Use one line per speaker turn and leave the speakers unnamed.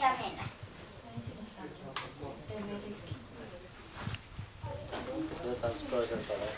가 mennä.
Otetaan toisen tavalla.